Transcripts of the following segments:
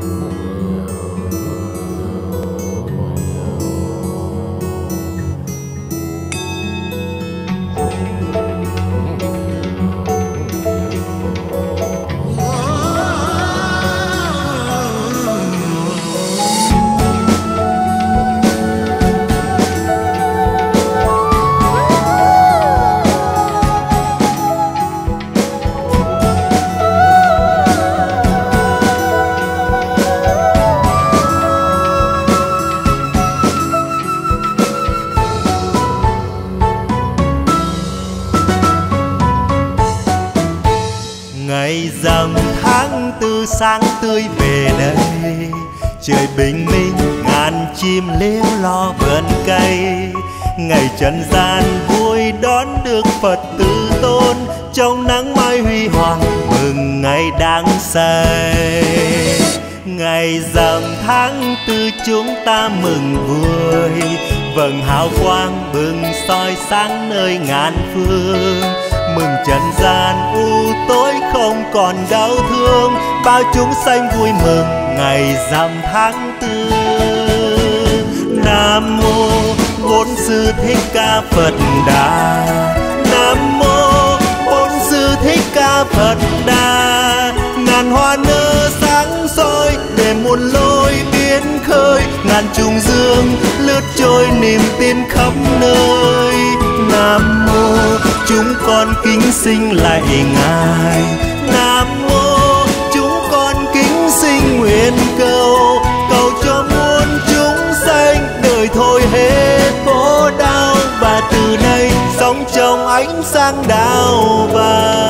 ngày sáng tư sáng tươi về đây trời bình minh, ngàn chim liêu lo vườn cây. Ngày trần gian vui đón được phật tử tôn. Trong nắng mai huy hoàng mừng ngày đang say. Ngày rằm tháng tư chúng ta mừng vui. Vầng hào quang bừng soi sáng nơi ngàn phương. Mừng trần gian u tối không còn đau thương bao chúng sanh vui mừng, ngày rằm tháng tư. Nam mô bốn sư thích ca phật đà. Nam mô bốn sư thích ca phật đà. Ngàn hoa nở sáng soi để muôn lối biến khơi. Ngàn trùng dương lướt trôi niềm tin khắp nơi. Nam mô chúng con kính sinh lại ngài. nam nguyện cầu cầu cho muôn chúng sanh, đời thôi hết khổ đau, và từ nay sống trong ánh sáng đạo vàng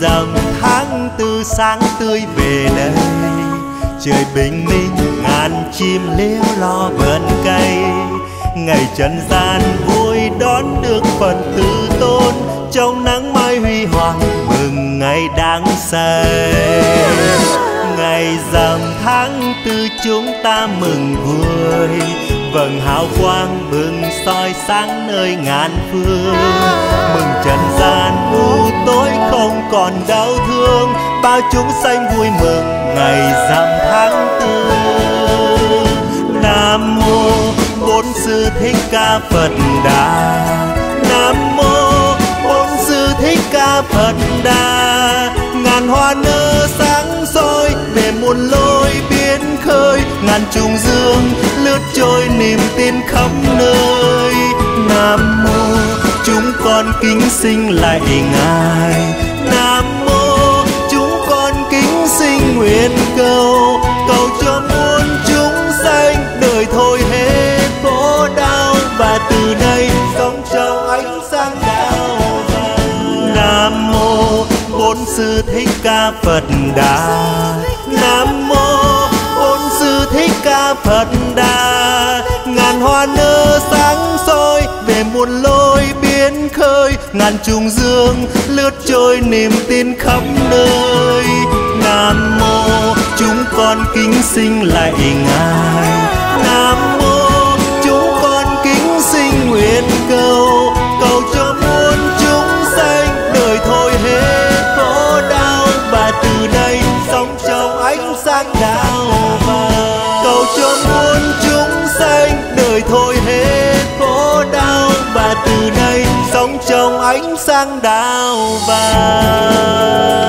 dầm tháng tư sáng tươi về đây trời bình minh, ngàn chim liêu lo vườn cây. Ngày trần gian vui đón được phật tử tôn. Trong nắng mai huy hoàng, mừng ngày đáng say. Ngày rằm tháng tư chúng ta mừng vui vầng hào quang bừng soi sáng nơi ngàn phương. Mừng trần gian u tối không còn đau thương, bao chúng sanh vui mừng ngày rằm tháng tư. Nam mô bốn sư thích ca phật đà. Nam mô bốn sư thích ca phật đà. Ngàn hoa nở sáng soi, để muôn lối biến khơi, ngàn trùng dương lướt trôi niềm tin khắp nơi. Nam mô, chúng con kính sinh lại ngài nam mô, chúng con kính sinh nguyện cầu. Cầu cho muôn chúng sanh, đời thôi hết khổ đau. Và từ đây sống trong ánh sáng đạo nam mô, bốn sư thích ca phật đà. Nam phật đà. Ngàn hoa nở sáng soi, về muôn lối biến khơi. Ngàn trùng dương lướt trôi, niềm tin khắp nơi. Nam mô, chúng con kính sinh lại ngài nam mô, chúng con kính sinh nguyện cầu. Cầu cho muôn chúng sanh, đời thôi hết khổ đau. Và từ đây sống trong ánh sáng đạo từ đây sống trong ánh sáng đào vàng.